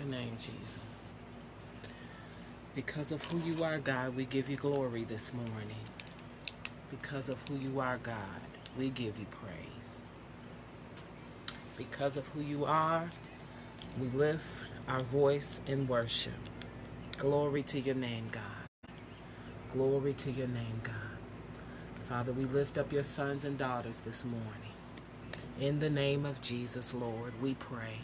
your name, Jesus. Because of who you are, God, we give you glory this morning. Because of who you are, God, we give you praise. Because of who you are, we lift our voice in worship. Glory to your name, God. Glory to your name, God. Father, we lift up your sons and daughters this morning. In the name of Jesus, Lord, we pray.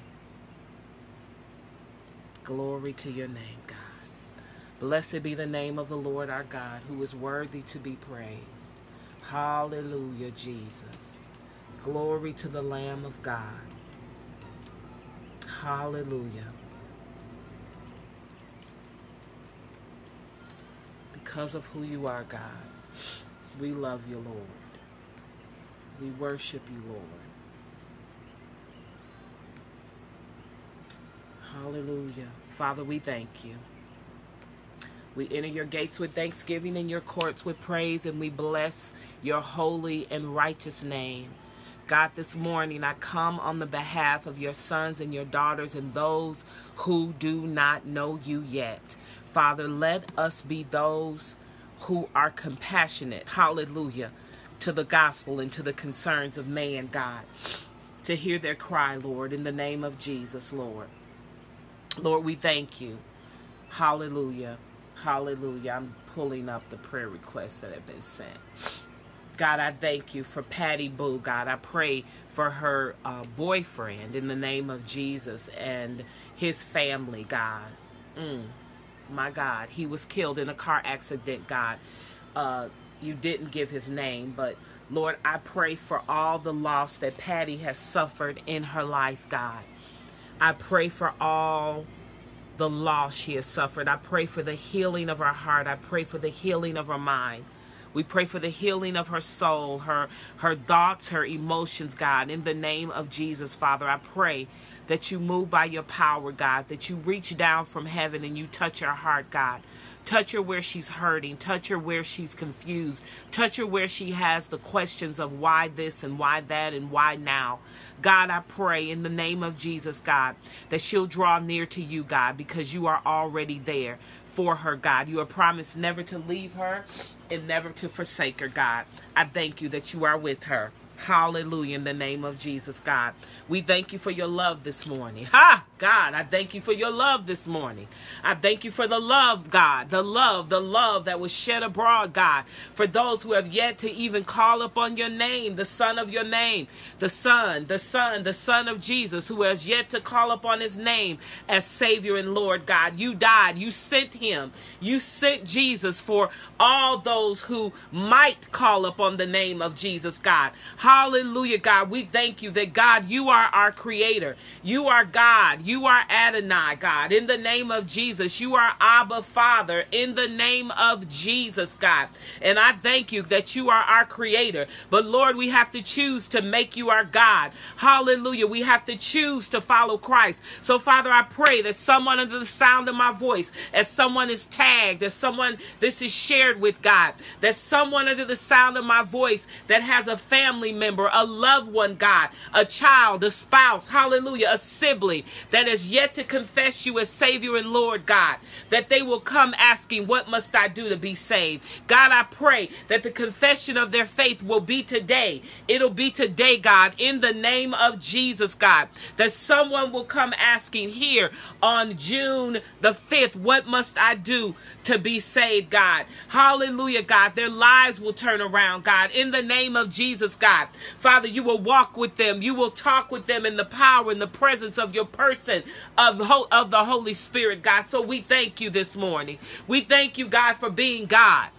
Glory to your name, God. Blessed be the name of the Lord our God, who is worthy to be praised. Hallelujah, Jesus. Glory to the Lamb of God. Hallelujah. Because of who you are, God, we love you, Lord. We worship you, Lord. Hallelujah. Father, we thank you. We enter your gates with thanksgiving and your courts with praise, and we bless your holy and righteous name. God, this morning I come on the behalf of your sons and your daughters and those who do not know you yet. Father, let us be those who are compassionate, hallelujah, to the gospel and to the concerns of man, God, to hear their cry, Lord, in the name of Jesus, Lord. Lord, we thank you. Hallelujah. Hallelujah. I'm pulling up the prayer requests that have been sent. God, I thank you for Patty Boo. God, I pray for her uh, boyfriend in the name of Jesus and his family, God. Mm, my God, he was killed in a car accident, God. Uh, you didn't give his name, but Lord, I pray for all the loss that Patty has suffered in her life, God. I pray for all the loss she has suffered. I pray for the healing of her heart. I pray for the healing of her mind. We pray for the healing of her soul, her her thoughts, her emotions, God. In the name of Jesus, Father, I pray that you move by your power, God, that you reach down from heaven and you touch her heart, God. Touch her where she's hurting. Touch her where she's confused. Touch her where she has the questions of why this and why that and why now. God, I pray in the name of Jesus, God, that she'll draw near to you, God, because you are already there for her, God. You have promised never to leave her and never to forsake her, God. I thank you that you are with her. Hallelujah in the name of Jesus, God. We thank you for your love this morning. Ha! God, I thank you for your love this morning. I thank you for the love, God, the love, the love that was shed abroad, God, for those who have yet to even call upon your name, the Son of your name, the Son, the Son, the Son of Jesus, who has yet to call upon his name as Savior and Lord, God. You died, you sent him, you sent Jesus for all those who might call upon the name of Jesus, God. Hallelujah, God. We thank you that, God, you are our creator. You are God. You are Adonai, God. In the name of Jesus, you are Abba Father. In the name of Jesus, God. And I thank you that you are our creator. But Lord, we have to choose to make you our God. Hallelujah. We have to choose to follow Christ. So, Father, I pray that someone under the sound of my voice, as someone is tagged, as someone this is shared with God, that someone under the sound of my voice that has a family member, a loved one, God, a child, a spouse, hallelujah, a sibling that has yet to confess you as Savior and Lord, God, that they will come asking, What must I do to be saved? God, I pray that the confession of their faith will be today. It'll be today, God, in the name of Jesus, God, that someone will come asking here on June the 5th, What must I do to be saved, God? Hallelujah, God. Their lives will turn around, God, in the name of Jesus, God. Father, you will walk with them. You will talk with them in the power and the presence of your person of the, of the Holy Spirit, God. So we thank you this morning. We thank you, God, for being God.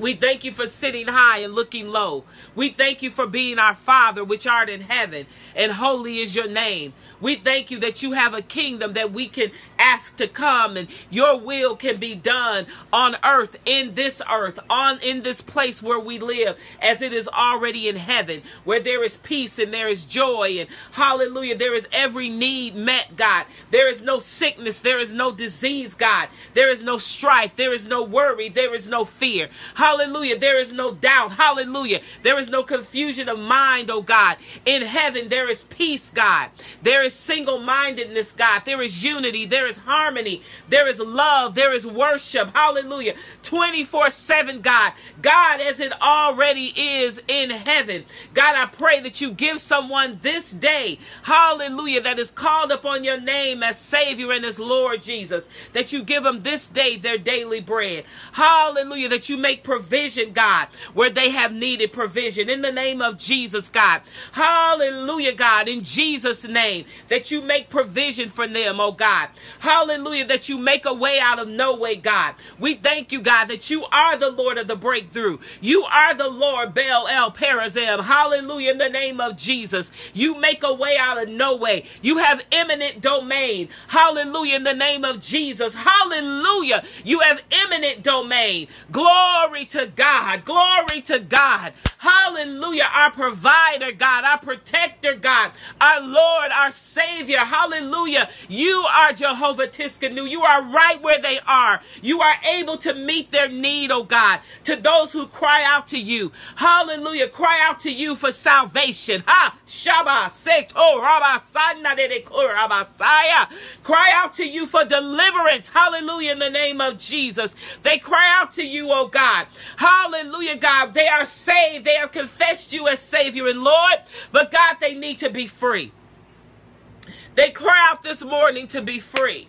We thank you for sitting high and looking low. We thank you for being our Father which art in heaven, and holy is your name. We thank you that you have a kingdom that we can ask to come and your will can be done on earth, in this earth, on in this place where we live, as it is already in heaven, where there is peace and there is joy and hallelujah, there is every need met, God. There is no sickness, there is no disease, God. There is no strife, there is no worry, there is no fear. Hallelujah Hallelujah. There is no doubt. Hallelujah. There is no confusion of mind, oh God. In heaven, there is peace, God. There is single mindedness, God. There is unity. There is harmony. There is love. There is worship. Hallelujah. 24 7, God. God, as it already is in heaven. God, I pray that you give someone this day, hallelujah, that is called upon your name as Savior and as Lord Jesus, that you give them this day their daily bread. Hallelujah, that you make provision, God, where they have needed provision. In the name of Jesus, God. Hallelujah, God, in Jesus' name, that you make provision for them, oh God. Hallelujah, that you make a way out of no way, God. We thank you, God, that you are the Lord of the breakthrough. You are the Lord, Baal El Perazim. Hallelujah, in the name of Jesus. You make a way out of no way. You have eminent domain. Hallelujah, in the name of Jesus. Hallelujah. You have eminent domain. Glory to God. Glory to God. Hallelujah. Our provider, God. Our protector, God. Our Lord, our Savior. Hallelujah. You are Jehovah Tsidkenu. You are right where they are. You are able to meet their need, oh God. To those who cry out to you. Hallelujah. Cry out to you for salvation. Ha! Shaba Seto Rabasaya. Cry out to you for deliverance. Hallelujah. In the name of Jesus. They cry out to you, oh God. Hallelujah, God. They are saved. They have confessed you as Savior and Lord. But God, they need to be free. They cry out this morning to be free.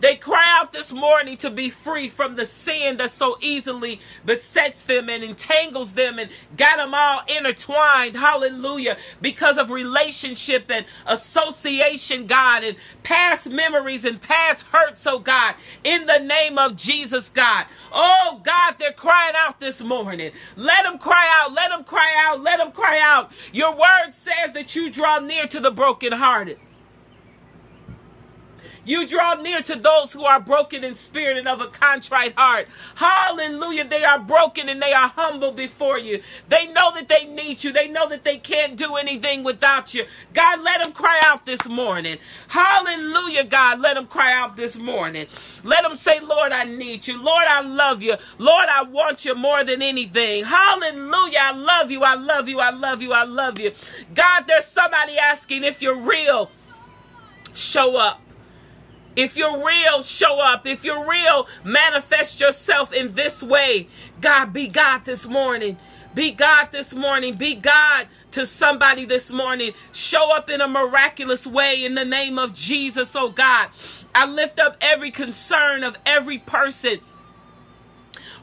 They cry out this morning to be free from the sin that so easily besets them and entangles them and got them all intertwined. Hallelujah. Because of relationship and association, God, and past memories and past hurts, oh God, in the name of Jesus, God. Oh God, they're crying out this morning. Let them cry out. Let them cry out. Let them cry out. Your word says that you draw near to the brokenhearted. You draw near to those who are broken in spirit and of a contrite heart. Hallelujah. They are broken and they are humble before you. They know that they need you. They know that they can't do anything without you. God, let them cry out this morning. Hallelujah, God. Let them cry out this morning. Let them say, Lord, I need you. Lord, I love you. Lord, I want you more than anything. Hallelujah. I love you. I love you. I love you. I love you. God, there's somebody asking if you're real. Show up. If you're real, show up. If you're real, manifest yourself in this way. God, be God this morning. Be God this morning. Be God to somebody this morning. Show up in a miraculous way in the name of Jesus, oh God. I lift up every concern of every person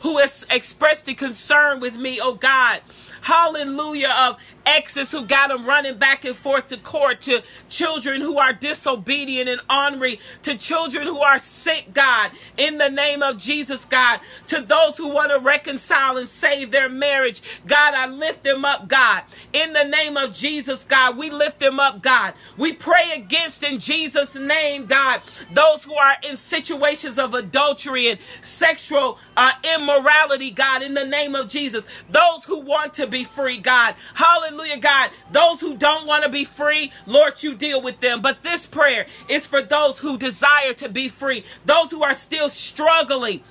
who has expressed a concern with me, oh God hallelujah, of exes who got them running back and forth to court, to children who are disobedient and ornery, to children who are sick, God, in the name of Jesus, God, to those who want to reconcile and save their marriage, God, I lift them up, God, in the name of Jesus, God, we lift them up, God. We pray against in Jesus' name, God, those who are in situations of adultery and sexual uh, immorality, God, in the name of Jesus, those who want to be be free, God. Hallelujah, God. Those who don't want to be free, Lord, you deal with them. But this prayer is for those who desire to be free, those who are still struggling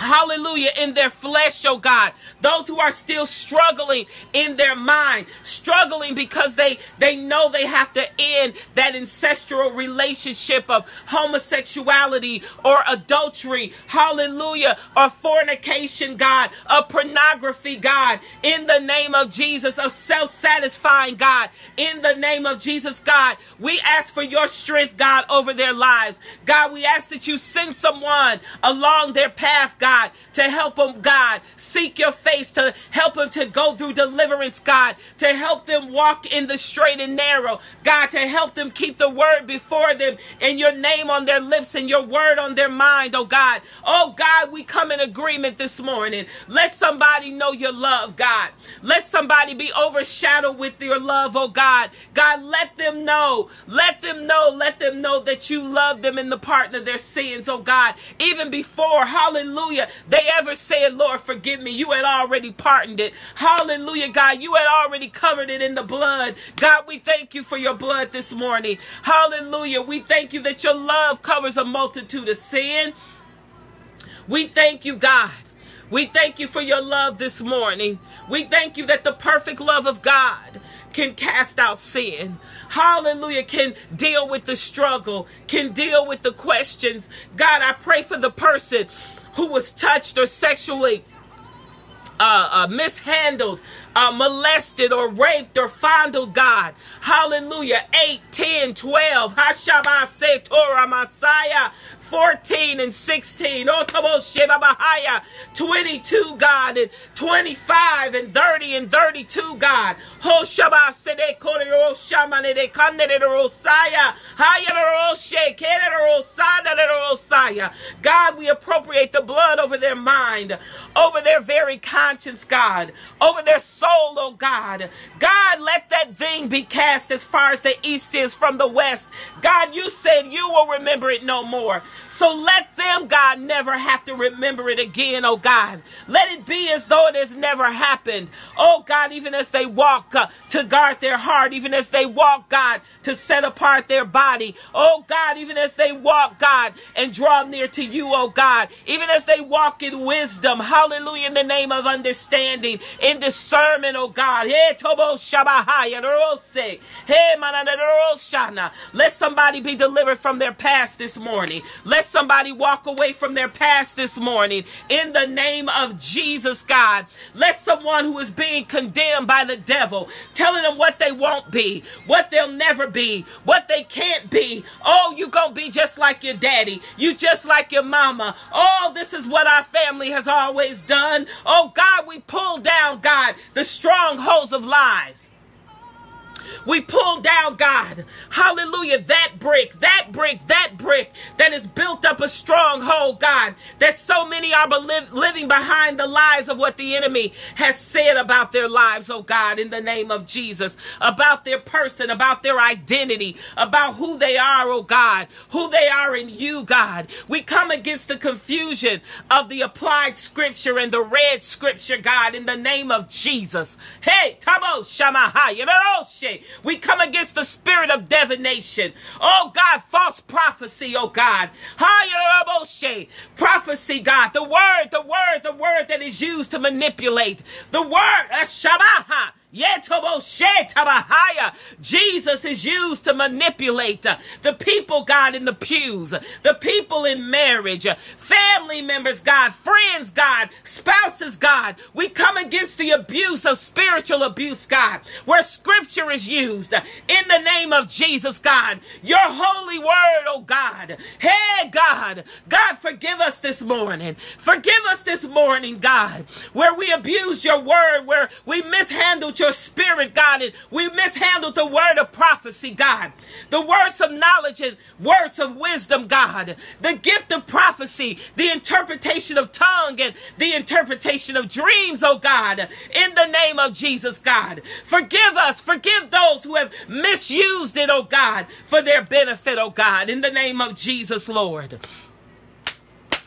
Hallelujah, in their flesh, oh God. Those who are still struggling in their mind, struggling because they, they know they have to end that ancestral relationship of homosexuality or adultery, hallelujah, or fornication, God, of pornography, God, in the name of Jesus, of self satisfying, God, in the name of Jesus, God. We ask for your strength, God, over their lives. God, we ask that you send someone along their path, God God, to help them, God, seek your face, to help them to go through deliverance, God, to help them walk in the straight and narrow, God, to help them keep the word before them and your name on their lips and your word on their mind, oh God. Oh God, we come in agreement this morning. Let somebody know your love, God. Let somebody be overshadowed with your love, oh God. God, let them know, let them know, let them know that you love them in the pardon of their sins, oh God. Even before, hallelujah hallelujah, they ever said, Lord, forgive me, you had already pardoned it. Hallelujah, God, you had already covered it in the blood. God, we thank you for your blood this morning. Hallelujah. We thank you that your love covers a multitude of sin. We thank you, God We thank you for your love this morning. We thank you that the perfect love of God can cast out sin. Hallelujah. Can deal with the struggle, can deal with the questions. God, I pray for the person who was touched or sexually uh, uh, mishandled, uh, molested, or raped, or fondled, God. Hallelujah. 8, 10, 12. Hashabase Torah Messiah. 14 and 16. 22, God, and 25 and 30 and 32, God. God, we appropriate the blood over their mind, over their very conscience, God, over their soul, oh God. God, let that thing be cast as far as the east is from the west. God, you said you will remember it no more. So let them, God, never have to remember it again, oh God. Let it be as though it has never happened. Oh God, even as they walk uh, to guard their heart, even as they walk, God, to set apart their body. Oh God, even as they walk, God, and draw near to you, oh God, even as they walk in wisdom. Hallelujah, in the name of understanding, in discernment, oh God. Let somebody be delivered from their past this morning. Let somebody walk away from their past this morning in the name of Jesus, God. Let someone who is being condemned by the devil, telling them what they won't be, what they'll never be, what they can't be. Oh, you gonna be just like your daddy. You just like your mama. Oh, this is what our family has always done. Oh, God, we pull down, God, the strongholds of lies. We pull down, God, hallelujah, that brick, that brick, that brick that has built up a stronghold, God, that so many are living behind the lies of what the enemy has said about their lives, oh God, in the name of Jesus, about their person, about their identity, about who they are, oh God, who they are in you, God. We come against the confusion of the applied scripture and the read scripture, God, in the name of Jesus. Hey, Tabo We come against the spirit of divination. Oh God, false prophecy, oh God. Prophecy, God. The word, the word, the word that is used to manipulate. The word, uh, Shabaha Jesus is used to manipulate uh, the people, God, in the pews, the people in marriage, uh, family members, God, friends, God, spouses, God. We come against the abuse of spiritual abuse, God, where scripture is used uh, in the name of Jesus, God. Your holy word, oh God. Hey, God. God, forgive us this morning. Forgive us this morning, God, where we abused your word, where we mishandled your spirit, God, and we mishandled the word of prophecy, God. The words of knowledge and words of wisdom, God. The gift of prophecy, the interpretation of tongue and the interpretation of dreams, oh God. In the name of Jesus, God. Forgive us. Forgive those who have misused it, oh God, for their benefit, oh God. In the name of Jesus, Lord.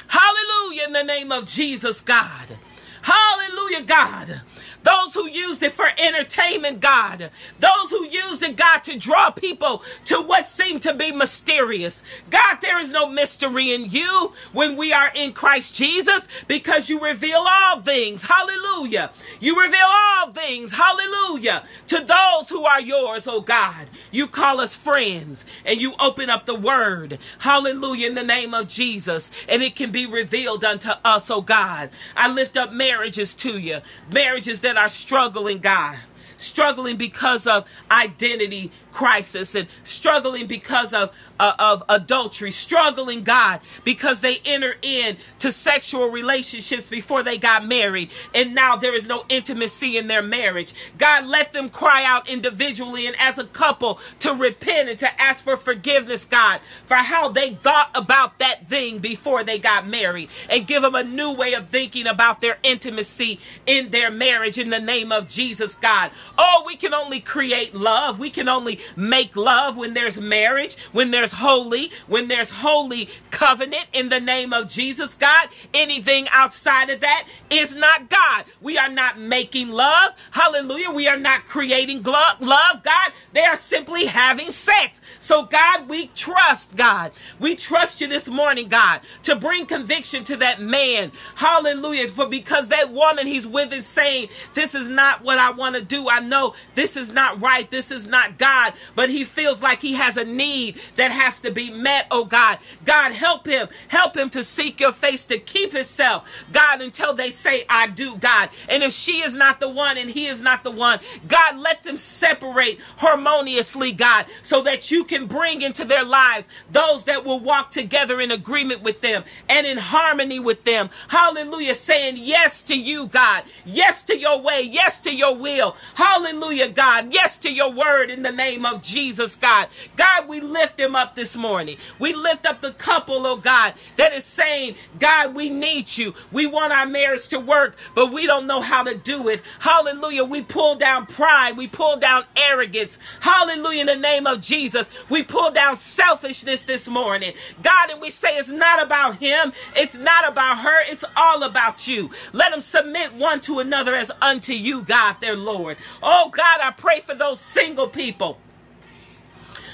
Hallelujah. In the name of Jesus, God. Hallelujah, God. Those who used it for entertainment, God. Those who used it, God, to draw people to what seemed to be mysterious. God, there is no mystery in you when we are in Christ Jesus because you reveal all things. Hallelujah. You reveal all things. Hallelujah. To those who are yours, oh God. You call us friends and you open up the word. Hallelujah. In the name of Jesus. And it can be revealed unto us, oh God. I lift up marriages to you. Marriages that that are struggling, God struggling because of identity crisis and struggling because of uh, of adultery, struggling God because they enter into sexual relationships before they got married and now there is no intimacy in their marriage. God let them cry out individually and as a couple to repent and to ask for forgiveness, God, for how they thought about that thing before they got married and give them a new way of thinking about their intimacy in their marriage in the name of Jesus, God. Oh, we can only create love. We can only make love, when there's marriage, when there's holy, when there's holy covenant in the name of Jesus, God. Anything outside of that is not God. We are not making love. Hallelujah. We are not creating love, God. They are simply having sex. So, God, we trust, God. We trust you this morning, God, to bring conviction to that man. Hallelujah. For because that woman he's with is saying, This is not what I want to do. I know this is not right. This is not God. But he feels like he has a need that has to be met, oh God. God, help him. Help him to seek your face, to keep himself, God, until they say, I do, God. And if she is not the one and he is not the one, God, let them separate harmoniously, God, so that you can bring into their lives those that will walk together in agreement with them and in harmony with them. Hallelujah. Saying yes to you, God. Yes to your way. Yes to your will. Hallelujah, God. Yes to your word in the name of Jesus, God. God, we lift them up this morning. We lift up the couple, oh God, that is saying, God, we need you. We want our marriage to work, but we don't know how to do it. Hallelujah. We pull down pride. We pull down arrogance. Hallelujah. In the name of Jesus, we pull down selfishness this morning. God, and we say it's not about him. It's not about her. It's all about you. Let them submit one to another as unto you, God, their Lord. Oh, God, I pray for those single people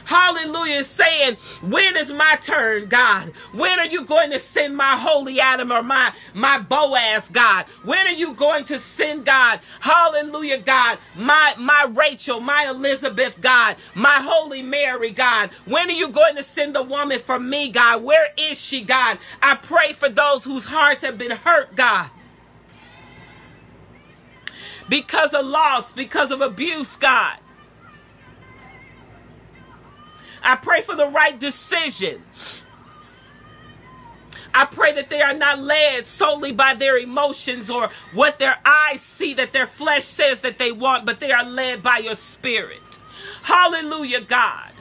hallelujah, saying, When is my turn, God? When are you going to send my holy Adam or my, my Boaz, God? When are you going to send, God? Hallelujah, God, my, my Rachel, my Elizabeth, God, my holy Mary, God. When are you going to send the woman for me, God? Where is she, God? I pray for those whose hearts have been hurt, God because of loss, because of abuse, God. I pray for the right decision. I pray that they are not led solely by their emotions or what their eyes see that their flesh says that they want, but they are led by your spirit. Hallelujah, God.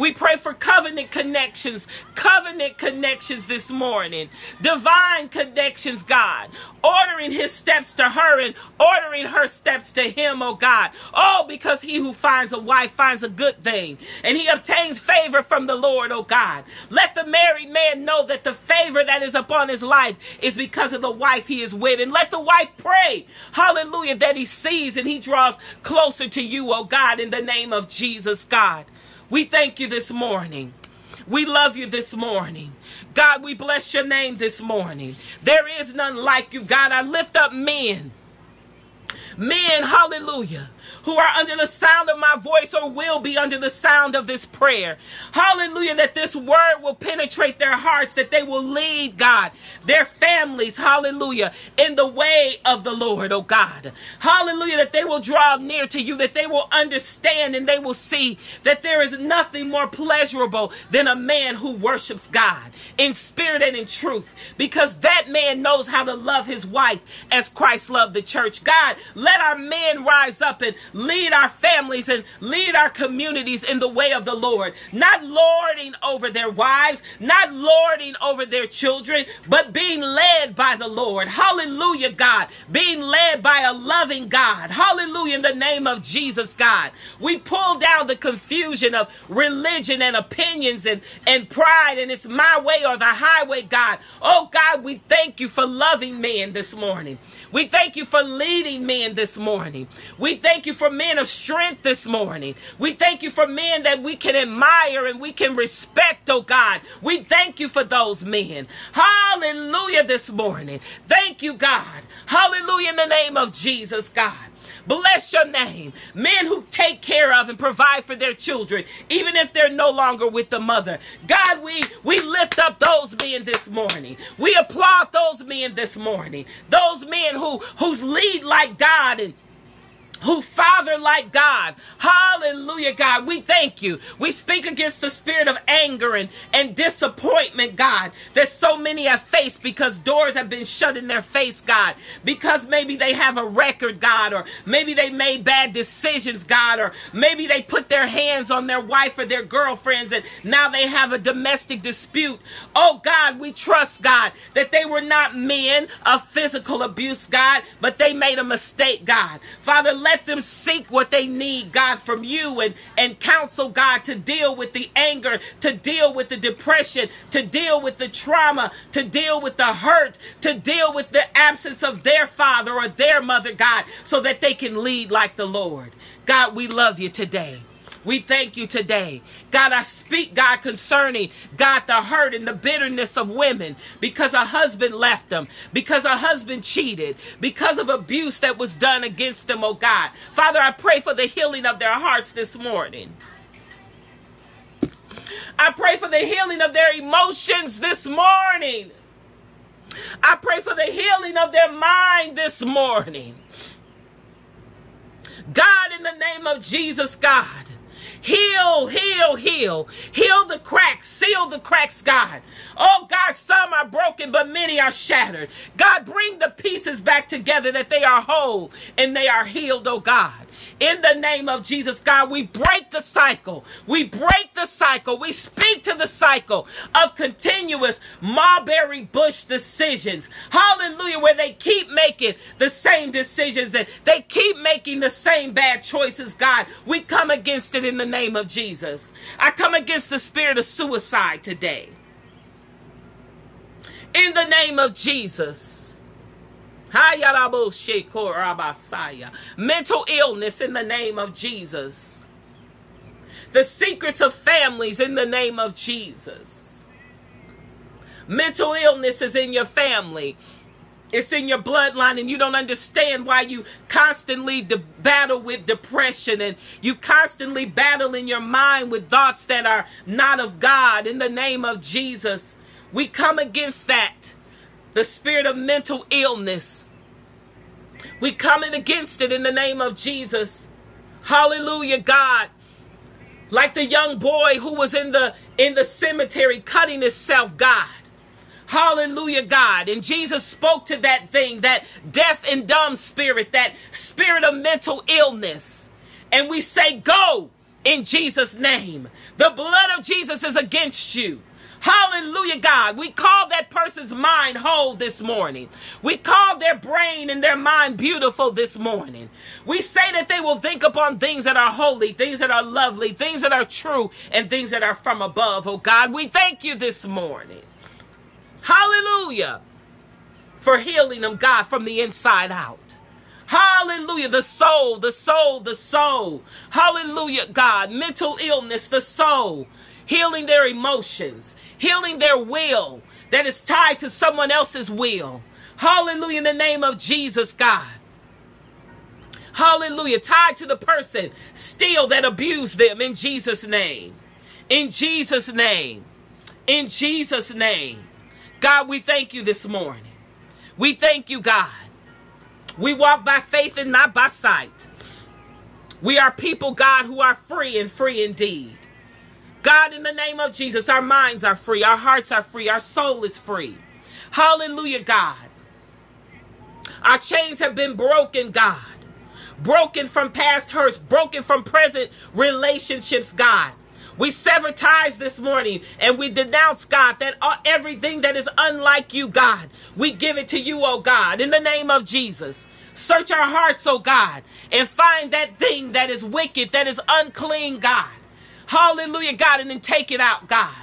We pray for covenant connections, covenant connections this morning, divine connections, God, ordering his steps to her and ordering her steps to him, oh God. Oh, because he who finds a wife finds a good thing and he obtains favor from the Lord, oh God. Let the married man know that the favor that is upon his life is because of the wife he is with. And let the wife pray, hallelujah, that he sees and he draws closer to you, oh God, in the name of Jesus, God. We thank you this morning. We love you this morning. God, we bless your name this morning. There is none like you, God. I lift up men. Men, hallelujah, who are under the sound of my voice or will be under the sound of this prayer. Hallelujah, that this word will penetrate their hearts, that they will lead, God, their families, hallelujah, in the way of the Lord, oh God. Hallelujah, that they will draw near to you, that they will understand and they will see that there is nothing more pleasurable than a man who worships God in spirit and in truth, because that man knows how to love his wife as Christ loved the church. God, let our men rise up and lead our families and lead our communities in the way of the Lord, not lording over their wives, not lording over their children, but being led by the Lord. Hallelujah, God. Being led by a loving God. Hallelujah, in the name of Jesus, God. We pull down the confusion of religion and opinions and, and pride, and it's my way or the highway, God. Oh, God, we thank you for loving men this morning. We thank you for leading men this morning. We thank you for men of strength this morning. We thank you for men that we can admire and we can respect, oh God. We thank you for those men. Hallelujah this morning. Thank you, God. Hallelujah in the name of Jesus, God. Bless your name. Men who take care of and provide for their children, even if they're no longer with the mother. God, we, we lift up those men this morning. We applaud those men this morning. Those men who, whose lead like God and who father like God. Hallelujah, God. We thank you. We speak against the spirit of anger and, and disappointment, God, that so many have faced because doors have been shut in their face, God, because maybe they have a record, God, or maybe they made bad decisions, God, or maybe they put their hands on their wife or their girlfriends and now they have a domestic dispute. Oh, God, we trust, God, that they were not men of physical abuse, God, but they made a mistake, God. Father, let let them seek what they need, God, from you and, and counsel, God, to deal with the anger, to deal with the depression, to deal with the trauma, to deal with the hurt, to deal with the absence of their father or their mother, God, so that they can lead like the Lord. God, we love you today. We thank you today. God, I speak, God, concerning, God, the hurt and the bitterness of women because a husband left them, because a husband cheated, because of abuse that was done against them, oh God. Father, I pray for the healing of their hearts this morning. I pray for the healing of their emotions this morning. I pray for the healing of their mind this morning. God, in the name of Jesus, God, Heal, heal, heal. Heal the cracks. Seal the cracks, God. Oh, God, some are broken, but many are shattered. God, bring the pieces back together that they are whole and they are healed, oh God. In the name of Jesus, God, we break the cycle. We break the cycle. We speak to the cycle of continuous mulberry bush decisions. Hallelujah. Where they keep making the same decisions and they keep making the same bad choices, God. We come against it in the name of Jesus. I come against the spirit of suicide today. In the name of Jesus. Mental illness in the name of Jesus. The secrets of families in the name of Jesus. Mental illness is in your family. It's in your bloodline, and you don't understand why you constantly de- battle with depression and you constantly battle in your mind with thoughts that are not of God. In the name of Jesus, we come against that the spirit of mental illness. We coming against it in the name of Jesus. Hallelujah, God. Like the young boy who was in the in the cemetery cutting himself, God. Hallelujah, God. And Jesus spoke to that thing, that deaf and dumb spirit, that spirit of mental illness. And we say, Go in Jesus' name. The blood of Jesus is against you. Hallelujah, God. We call that person's mind whole this morning. We call their brain and their mind beautiful this morning. We say that they will think upon things that are holy, things that are lovely, things that are true, and things that are from above. Oh God, we thank you this morning. Hallelujah. For healing them, God, from the inside out. Hallelujah. The soul, the soul, the soul. Hallelujah, God. Mental illness, the soul. Healing their emotions, healing their will that is tied to someone else's will. Hallelujah, in the name of Jesus, God. Hallelujah, tied to the person still that abused them in Jesus' name. In Jesus' name. In Jesus' name. God, we thank you this morning. We thank you, God. We walk by faith and not by sight. We are people, God, who are free and free indeed. God, in the name of Jesus, our minds are free, our hearts are free, our soul is free. Hallelujah, God. Our chains have been broken, God. Broken from past hurts, broken from present relationships, God. We sever ties this morning and we denounce, God, that everything that is unlike you, God, we give it to you, oh God, in the name of Jesus. Search our hearts, oh God, and find that thing that is wicked, that is unclean, God. Hallelujah, God, and then take it out, God.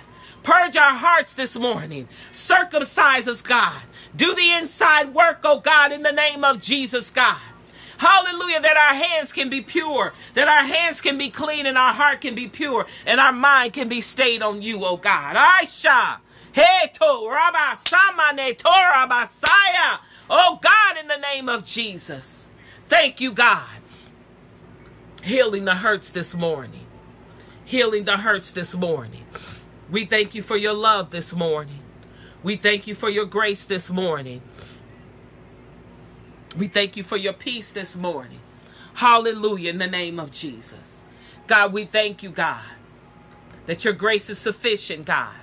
Purge our hearts this morning. Circumcise us, God. Do the inside work, oh God, in the name of Jesus, God. Hallelujah, that our hands can be pure, that our hands can be clean, and our heart can be pure, and our mind can be stayed on you, oh God. Aisha. Heto Rabba Samane Torah Messiah. Oh God, in the name of Jesus. Thank you, God. Healing the hurts this morning healing the hurts this morning. We thank you for your love this morning. We thank you for your grace this morning. We thank you for your peace this morning. Hallelujah in the name of Jesus. God, we thank you, God, that your grace is sufficient, God.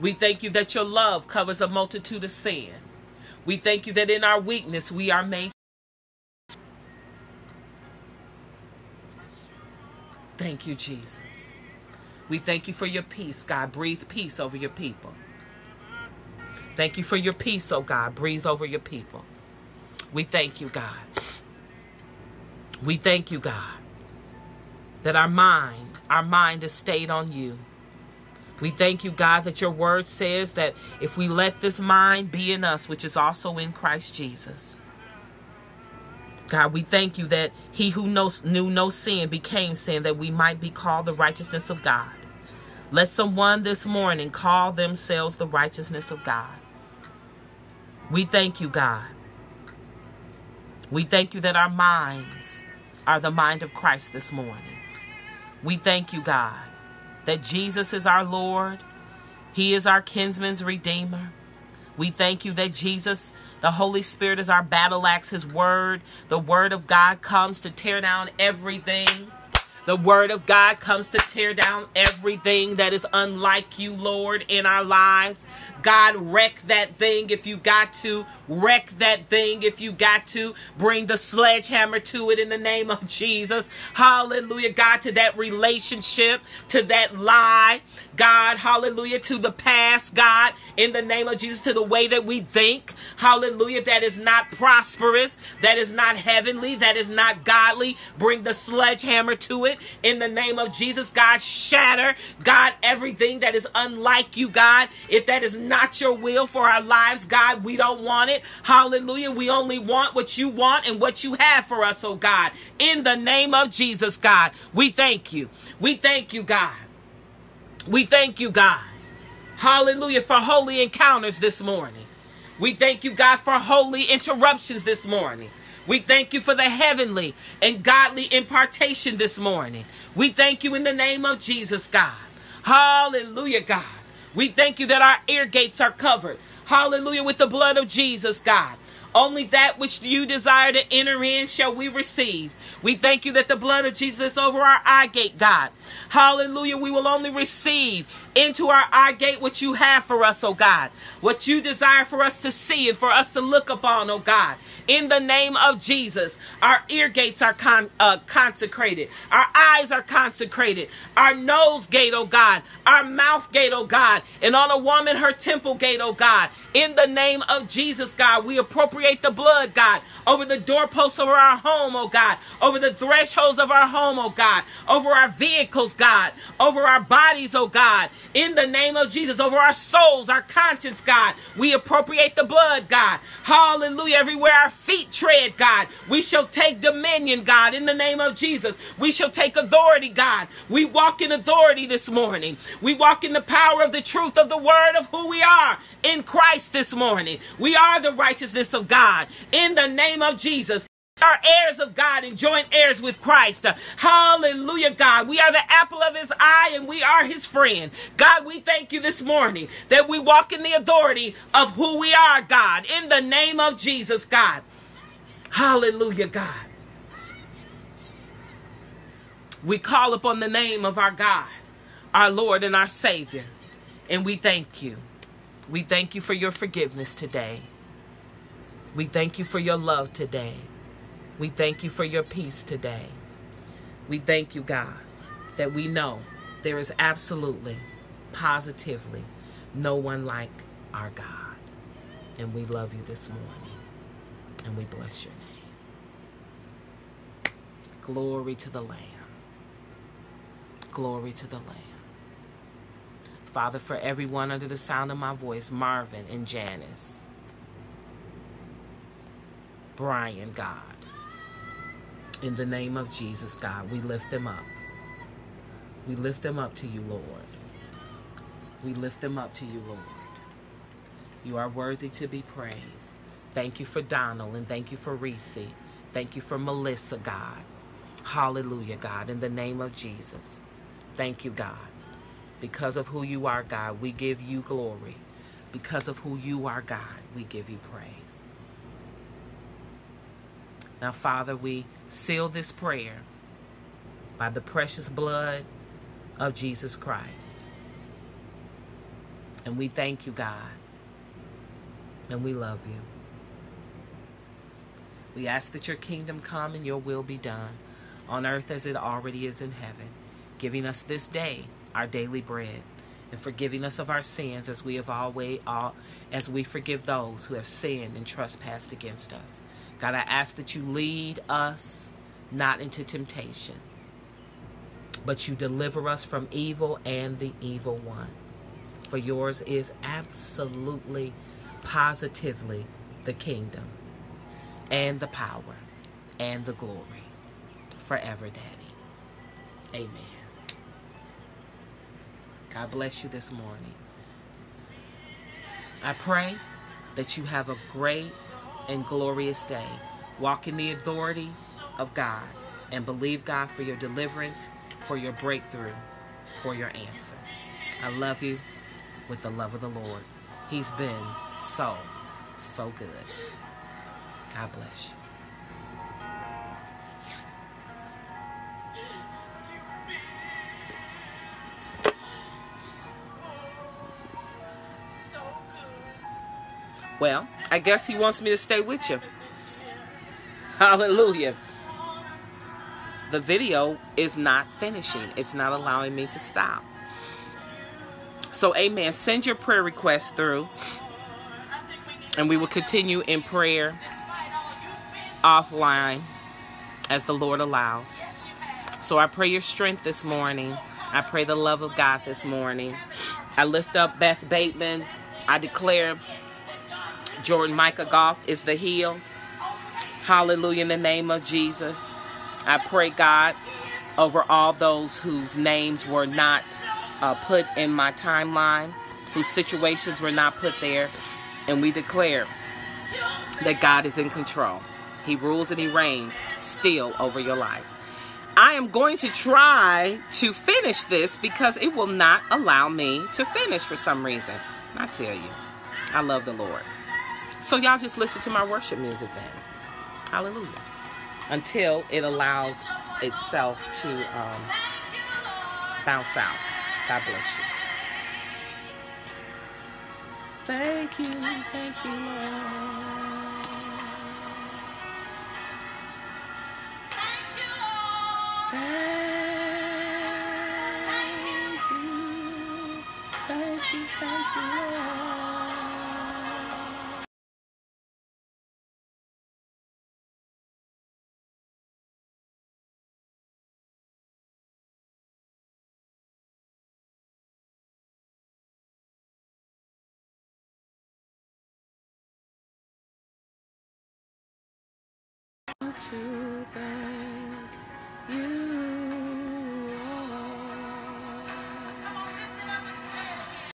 We thank you that your love covers a multitude of sin. We thank you that in our weakness we are made. Thank you, Jesus. We thank you for your peace, God. Breathe peace over your people. Thank you for your peace, oh God. Breathe over your people. We thank you, God. We thank you, God, that our mind, our mind is stayed on you. We thank you, God, that your word says that if we let this mind be in us, which is also in Christ Jesus, God, we thank you that he who knows, knew no sin became sin that we might be called the righteousness of God. Let someone this morning call themselves the righteousness of God. We thank you, God. We thank you that our minds are the mind of Christ this morning. We thank you, God, that Jesus is our Lord. He is our kinsman's redeemer. We thank you that Jesus, the Holy Spirit, is our battle axe. His word, the word of God, comes to tear down everything the word of God comes to tear down everything that is unlike you, Lord, in our lives. God, wreck that thing if you got to. Wreck that thing if you got to. Bring the sledgehammer to it in the name of Jesus. Hallelujah, God, to that relationship, to that lie. God, hallelujah, to the past, God, in the name of Jesus, to the way that we think. Hallelujah, that is not prosperous, that is not heavenly, that is not godly. Bring the sledgehammer to it in the name of Jesus. God, shatter, God, everything that is unlike you, God. If that is not your will for our lives, God. We don't want it. Hallelujah. We only want what you want and what you have for us, oh God. In the name of Jesus, God, we thank you. We thank you, God. We thank you, God. Hallelujah for holy encounters this morning. We thank you, God, for holy interruptions this morning. We thank you for the heavenly and godly impartation this morning. We thank you in the name of Jesus, God. Hallelujah, God. We thank you that our ear gates are covered. Hallelujah, with the blood of Jesus, God. Only that which you desire to enter in shall we receive. We thank you that the blood of Jesus over our eye gate, God. Hallelujah. We will only receive into our eye gate what you have for us, oh God. What you desire for us to see and for us to look upon, oh God. In the name of Jesus, our ear gates are con- uh, consecrated. Our eyes are consecrated. Our nose gate, oh God. Our mouth gate, oh God. And on a woman, her temple gate, oh God. In the name of Jesus, God, we the blood, God, over the doorposts of our home, oh God. Over the thresholds of our home, oh God. Over our vehicles, God. Over our bodies, oh God in the name of Jesus over our souls, our conscience, God. We appropriate the blood, God. Hallelujah. Everywhere our feet tread, God, we shall take dominion, God, in the name of Jesus. We shall take authority, God. We walk in authority this morning. We walk in the power of the truth of the word of who we are in Christ this morning. We are the righteousness of God in the name of Jesus are heirs of God and joint heirs with Christ. Hallelujah, God. We are the apple of his eye and we are his friend. God, we thank you this morning that we walk in the authority of who we are, God, in the name of Jesus, God. Hallelujah, God. We call upon the name of our God, our Lord and our Savior, and we thank you. We thank you for your forgiveness today. We thank you for your love today. We thank you for your peace today. We thank you, God, that we know there is absolutely, positively no one like our God. And we love you this morning. And we bless your name. Glory to the Lamb. Glory to the Lamb. Father, for everyone under the sound of my voice, Marvin and Janice, Brian, God, in the name of Jesus, God, we lift them up. We lift them up to you, Lord. We lift them up to you, Lord. You are worthy to be praised. Thank you for Donald and thank you for Reese. Thank you for Melissa, God. Hallelujah, God, in the name of Jesus. Thank you, God. Because of who you are, God, we give you glory. Because of who you are, God, we give you praise. Now, Father, we seal this prayer by the precious blood of Jesus Christ. And we thank you, God. And we love you. We ask that your kingdom come and your will be done on earth as it already is in heaven, giving us this day our daily bread and forgiving us of our sins as we have always all as we forgive those who have sinned and trespassed against us. God, I ask that you lead us, not into temptation, but you deliver us from evil and the evil one. For yours is absolutely, positively the kingdom and the power and the glory forever, Daddy. Amen. God bless you this morning. I pray that you have a great and glorious day. Walk in the authority of God and believe God for your deliverance, for your breakthrough, for your answer. I love you with the love of the Lord. He's been so, so good. God bless you. Well, I guess he wants me to stay with you. Hallelujah. The video is not finishing. It's not allowing me to stop. So, amen. Send your prayer requests through. And we will continue in prayer offline as the Lord allows. So, I pray your strength this morning. I pray the love of God this morning. I lift up Beth Bateman. I declare Jordan Micah Goff is the heel. Hallelujah in the name of Jesus. I pray, God, over all those whose names were not uh, put in my timeline, whose situations were not put there. And we declare that God is in control. He rules and He reigns still over your life. I am going to try to finish this because it will not allow me to finish for some reason. I tell you, I love the Lord. So y'all just listen to my worship music then. Hallelujah. Until it allows itself to um, bounce out. God bless you. Thank you, thank you, Lord. To